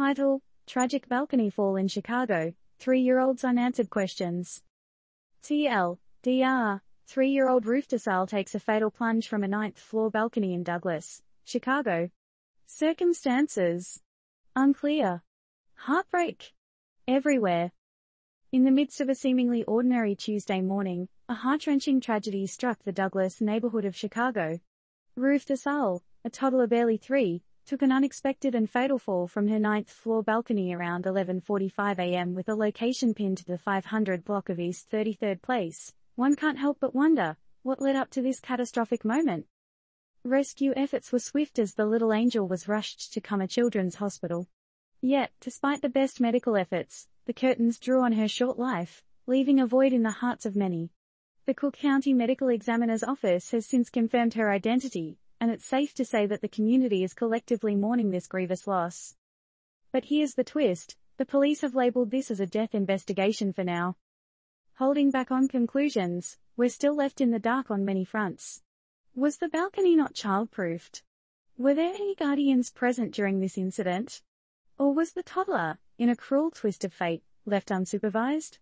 Title Tragic Balcony Fall in Chicago Three year old's unanswered questions. TL DR Three year old Rufda Sahle takes a fatal plunge from a ninth floor balcony in Douglas, Chicago. Circumstances unclear. Heartbreak everywhere. In the midst of a seemingly ordinary Tuesday morning, a heart-wrenching tragedy struck the Douglas neighborhood of Chicago. Rufda Sahle, a toddler barely three, took an unexpected and fatal fall from her ninth floor balcony around 11.45 am with a location pinned to the 500 block of East 33rd Place. One can't help but wonder, what led up to this catastrophic moment? Rescue efforts were swift as the little angel was rushed to Comer Children's Hospital. Yet, despite the best medical efforts, the curtains drew on her short life, leaving a void in the hearts of many. The Cook County Medical Examiner's Office has since confirmed her identity, and it's safe to say that the community is collectively mourning this grievous loss. But here's the twist, the police have labeled this as a death investigation for now. Holding back on conclusions, we're still left in the dark on many fronts. Was the balcony not childproofed? Were there any guardians present during this incident? Or was the toddler, in a cruel twist of fate, left unsupervised?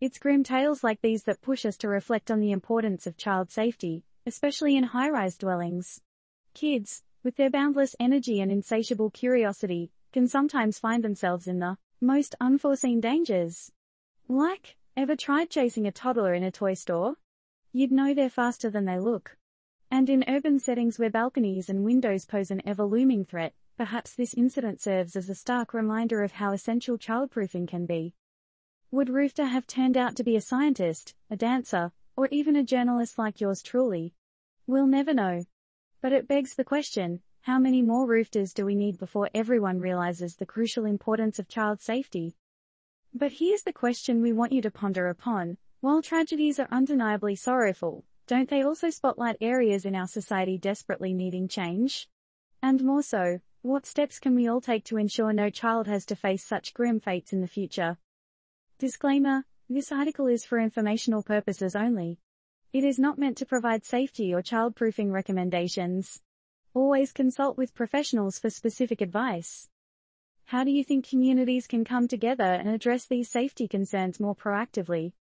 It's grim tales like these that push us to reflect on the importance of child safety, especially in high-rise dwellings. Kids, with their boundless energy and insatiable curiosity, can sometimes find themselves in the most unforeseen dangers. Like, ever tried chasing a toddler in a toy store? You'd know they're faster than they look. And in urban settings where balconies and windows pose an ever-looming threat, Perhaps this incident serves as a stark reminder of how essential childproofing can be. Would Rufda have turned out to be a scientist, a dancer, or even a journalist like yours truly? We'll never know. But it begs the question, how many more Rufdas do we need before everyone realizes the crucial importance of child safety? But here's the question we want you to ponder upon. While tragedies are undeniably sorrowful, don't they also spotlight areas in our society desperately needing change? And more so, what steps can we all take to ensure no child has to face such grim fates in the future? Disclaimer, this article is for informational purposes only. It is not meant to provide safety or childproofing recommendations. Always consult with professionals for specific advice. How do you think communities can come together and address these safety concerns more proactively?